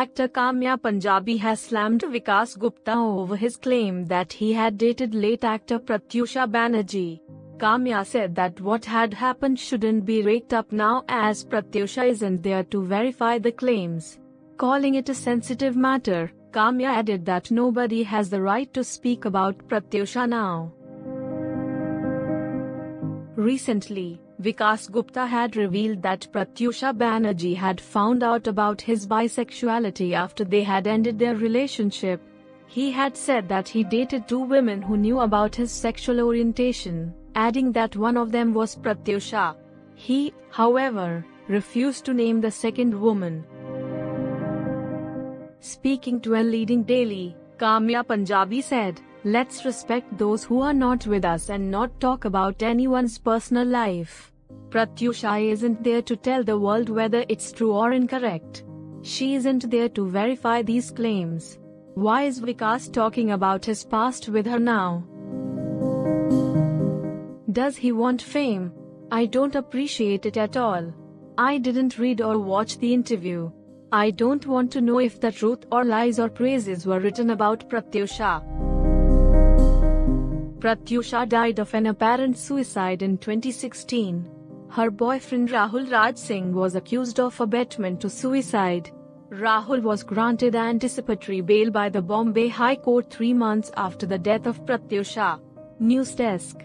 Actor Kamya Punjabi has slammed Vikas Gupta over his claim that he had dated late actor Pratyusha Banerjee. Kamya said that what had happened shouldn't be raked up now as Pratyusha isn't there to verify the claims. Calling it a sensitive matter, Kamya added that nobody has the right to speak about Pratyusha now. Recently, Vikas Gupta had revealed that Pratyusha Banerjee had found out about his bisexuality after they had ended their relationship. He had said that he dated two women who knew about his sexual orientation, adding that one of them was Pratyusha. He, however, refused to name the second woman. Speaking to a leading daily, Kamya Punjabi said, Let's respect those who are not with us and not talk about anyone's personal life. Pratyusha isn't there to tell the world whether it's true or incorrect. She isn't there to verify these claims. Why is Vikas talking about his past with her now? Does he want fame? I don't appreciate it at all. I didn't read or watch the interview. I don't want to know if the truth or lies or praises were written about Pratyusha. Pratyusha died of an apparent suicide in 2016. Her boyfriend Rahul Raj Singh was accused of abetment to suicide. Rahul was granted anticipatory bail by the Bombay High Court three months after the death of Pratyusha. News Desk